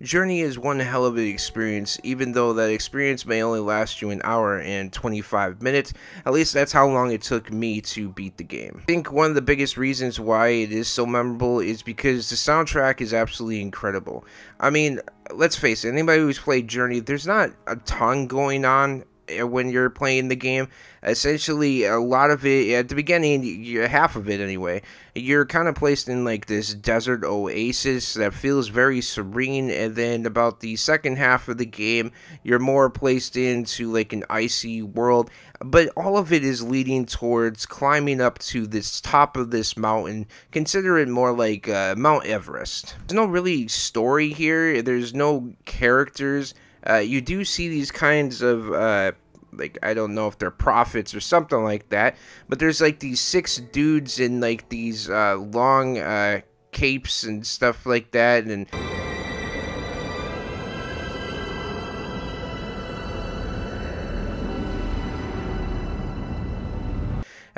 Journey is one hell of an experience, even though that experience may only last you an hour and 25 minutes. At least that's how long it took me to beat the game. I think one of the biggest reasons why it is so memorable is because the soundtrack is absolutely incredible. I mean, let's face it, anybody who's played Journey, there's not a ton going on when you're playing the game. Essentially, a lot of it at the beginning, half of it anyway, you're kind of placed in like this desert oasis that feels very serene, and then about the second half of the game, you're more placed into like an icy world. But all of it is leading towards climbing up to this top of this mountain. Consider it more like uh, Mount Everest. There's no really story here. There's no characters uh, you do see these kinds of uh, like I don't know if they're prophets or something like that, but there's like these six dudes in like these uh, long uh, capes and stuff like that, and.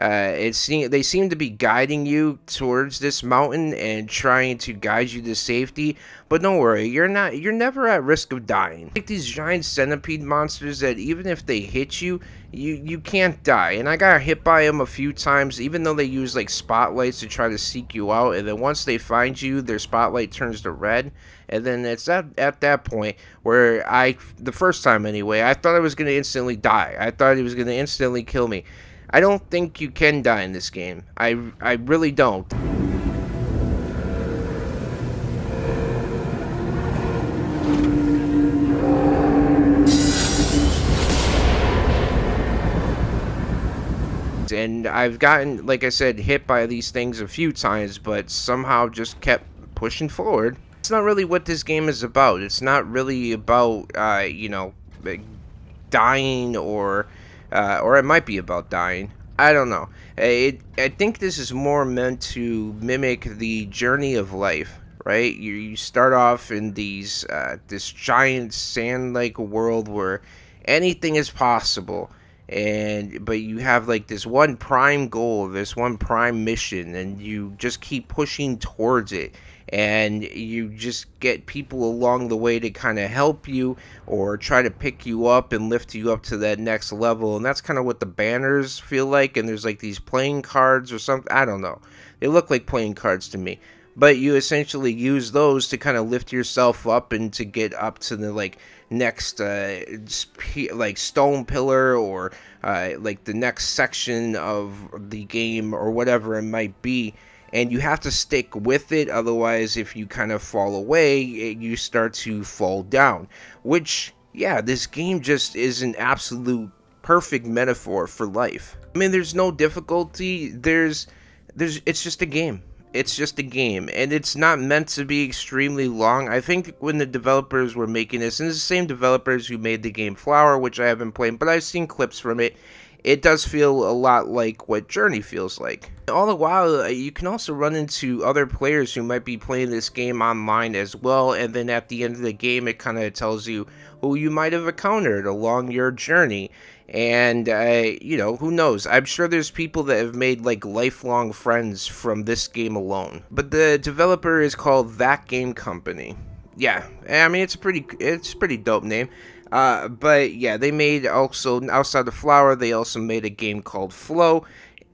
Uh, it seem they seem to be guiding you towards this mountain and trying to guide you to safety. But don't worry, you're not. You're never at risk of dying. Like these giant centipede monsters that even if they hit you, you you can't die. And I got hit by them a few times, even though they use like spotlights to try to seek you out. And then once they find you, their spotlight turns to red. And then it's at, at that point where I, the first time anyway, I thought I was going to instantly die. I thought he was going to instantly kill me. I don't think you can die in this game. I, I really don't. And I've gotten, like I said, hit by these things a few times, but somehow just kept pushing forward. It's not really what this game is about. It's not really about, uh, you know, dying or uh, or it might be about dying. I don't know. It, I think this is more meant to mimic the journey of life, right? You, you start off in these uh, this giant sand-like world where anything is possible, and but you have like this one prime goal, this one prime mission, and you just keep pushing towards it and you just get people along the way to kind of help you or try to pick you up and lift you up to that next level and that's kind of what the banners feel like and there's like these playing cards or something i don't know. They look like playing cards to me but you essentially use those to kind of lift yourself up and to get up to the like next uh, like stone pillar or uh, like the next section of the game or whatever it might be and you have to stick with it otherwise if you kind of fall away you start to fall down which yeah this game just is an absolute perfect metaphor for life. I mean there's no difficulty there's there's it's just a game. It's just a game and it's not meant to be extremely long. I think when the developers were making this and it's the same developers who made the game flower which i haven't played but i've seen clips from it it does feel a lot like what Journey feels like. All the while, uh, you can also run into other players who might be playing this game online as well, and then at the end of the game, it kind of tells you who you might have encountered along your journey. And, uh, you know, who knows? I'm sure there's people that have made, like, lifelong friends from this game alone. But the developer is called That Game Company. Yeah, I mean, it's a pretty, it's pretty dope name. Uh, but yeah, they made also outside the flower. They also made a game called Flow,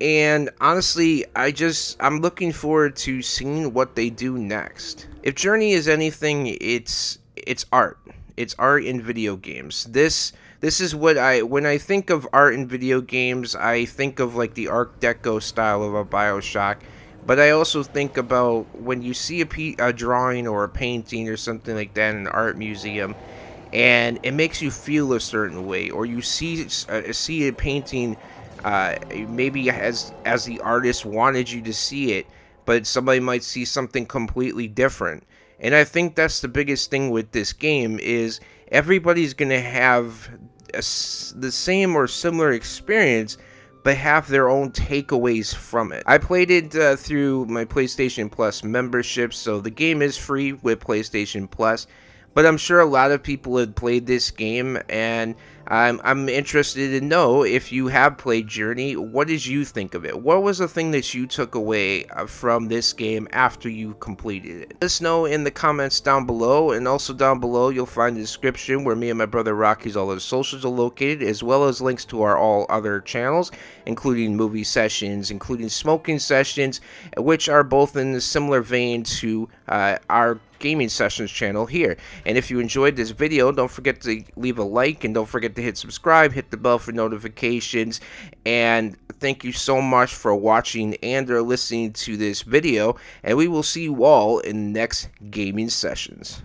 and honestly, I just I'm looking forward to seeing what they do next. If Journey is anything, it's it's art. It's art in video games. This this is what I when I think of art in video games, I think of like the Art Deco style of a BioShock. But I also think about when you see a, a drawing or a painting or something like that in an art museum, and it makes you feel a certain way or you see uh, see a painting uh, maybe as as the artist wanted you to see it but somebody might see something completely different and i think that's the biggest thing with this game is everybody's gonna have a, the same or similar experience but have their own takeaways from it. I played it uh, through my PlayStation Plus membership, so the game is free with PlayStation Plus. But I'm sure a lot of people had played this game, and I'm, I'm interested to know if you have played Journey, what did you think of it? What was the thing that you took away uh, from this game after you completed it? Let us know in the comments down below, and also down below you'll find the description where me and my brother Rocky's all our socials are located, as well as links to our all other channels, including movie sessions, including smoking sessions, which are both in a similar vein to uh, our gaming sessions channel here. And if you enjoyed this video don't forget to leave a like and don't forget to hit subscribe hit the bell for notifications. And thank you so much for watching and or listening to this video. And we will see you all in next gaming sessions